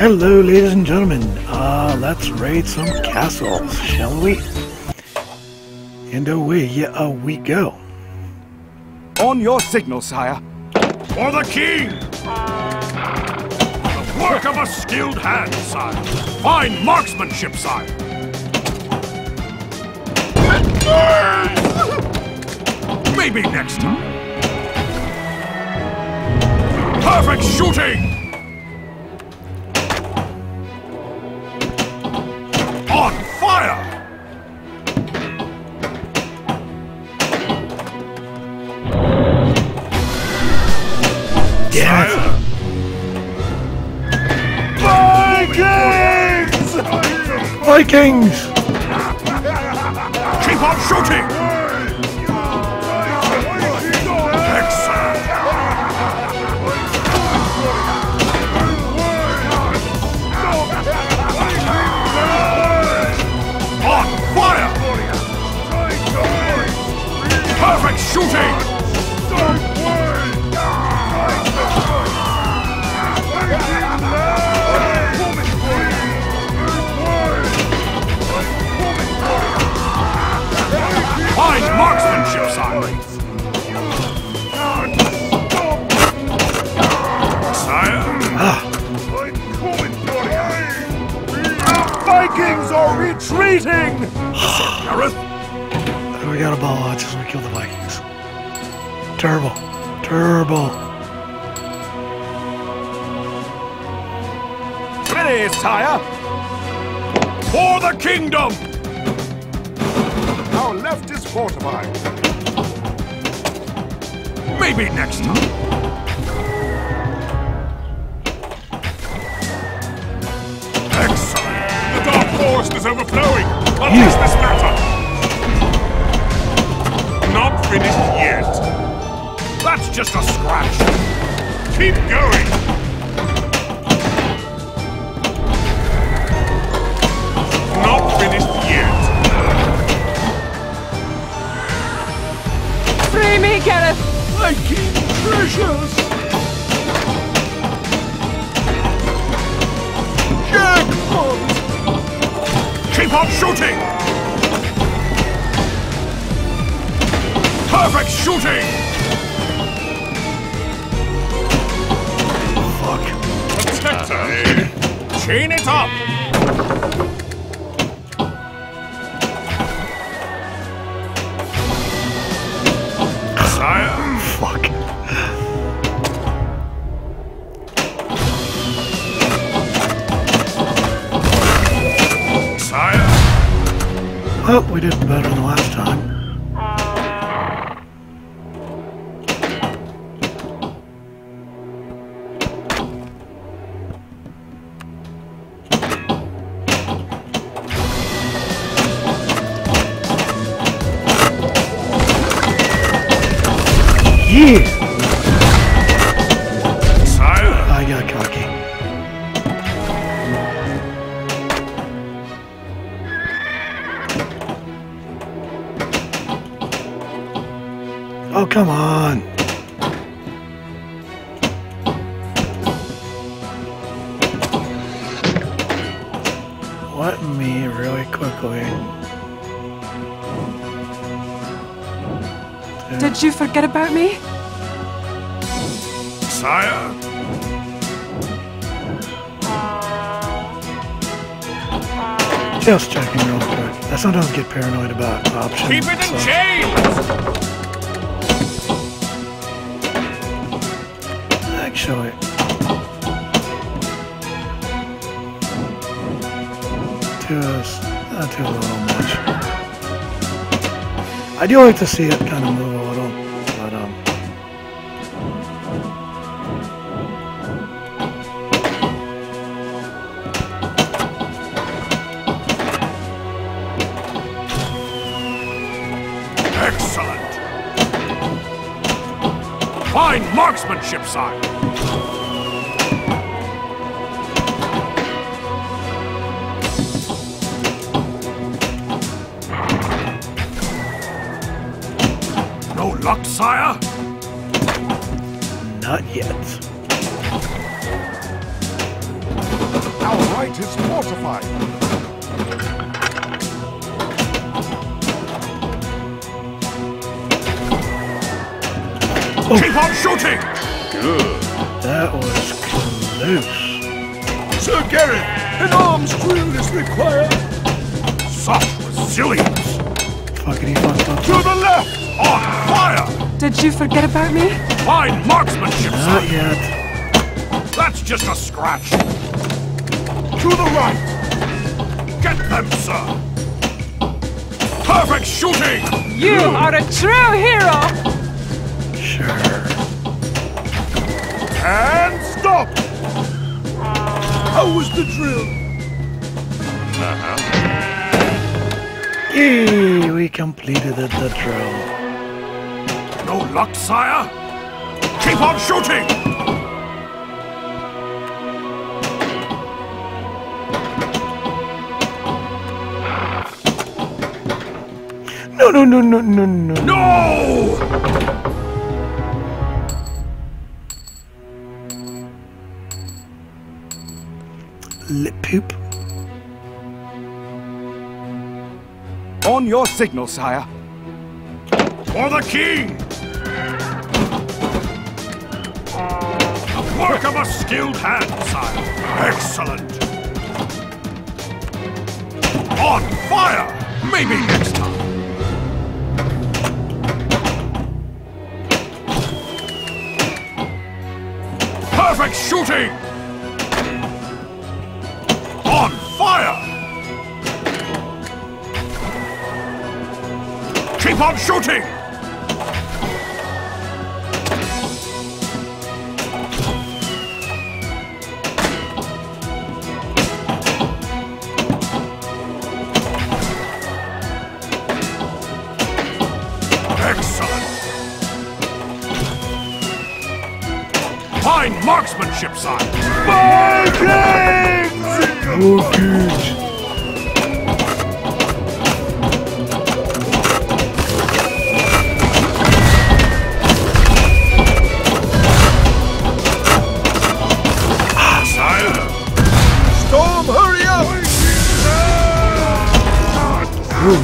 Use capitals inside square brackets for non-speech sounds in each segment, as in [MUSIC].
Hello, ladies and gentlemen. Uh, let's raid some castles, shall we? And away uh, we go. On your signal, sire. For the king! The work of a skilled hand, sire. Fine marksmanship, sire. Maybe next time. Perfect shooting! Fire! Vikings! Vikings! Keep on shooting! Shooting! Fine marksmanship, sire! Sire? Vikings are retreating! [SIGHS] Gareth? We got a ball watch Terrible. Terrible. Ready, sire! For the kingdom! Our left is fortified. Maybe next time. Excellent! The Dark Forest is overflowing! Unleash this just a scratch! Keep going! Not finished yet! Free me, Gareth! Viking treasures! Jackpot! Keep on shooting! Perfect shooting! Protector! Chain it up! Sire? Fuck. Sire? Well, we did better than the last time. I got cocky. Oh, come on. Let me really quickly. Did you forget about me? Sire? Just checking real quick. I sometimes get paranoid about options. Keep it in so- chains! Actually. Two is not too little much. I do like to see it kind of move marksmanship, sire! No luck, sire? Not yet. Our right is fortified. Keep on shooting! Good. That was close. Sir Gareth, an arms drill is required. Such resilience! Fuckity fuck fuck. To the left! On fire! Did you forget about me? Fine marksmanship, Not son! yet. That's just a scratch! To the right! Get them, sir! Perfect shooting! You are a true hero! Sure. And stop! How was the drill? Yay! We completed the, the drill. No luck, sire? Keep on shooting! No, no, no, no, no, no. No! Lip poop. On your signal, sire. For the king! Work of a skilled hand, sire. Excellent! On fire! Maybe next time. Perfect shooting! Keep on shooting! Excellent! Fine marksmanship, sire! Oh, good.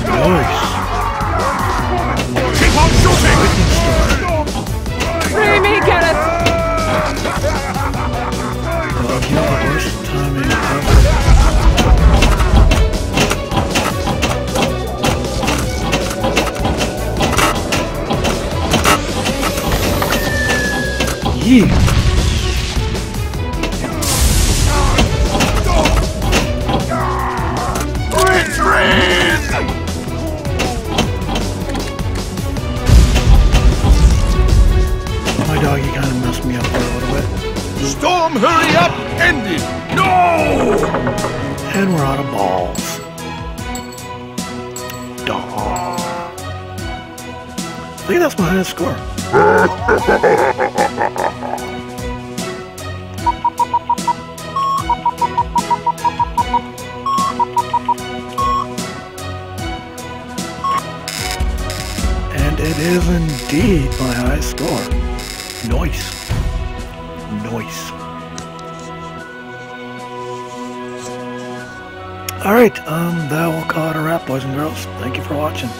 Nice. Keep on shooting! Free me! Fuck you, worst timing ever. Yeah. My doggy kind of messed me up there a little bit. Storm, hurry up! Ended! No! And we're out of balls. Dog. I think that's my highest score. And it is indeed my highest score. Nice. Alright, um, that will call it a wrap, boys and girls. Thank you for watching.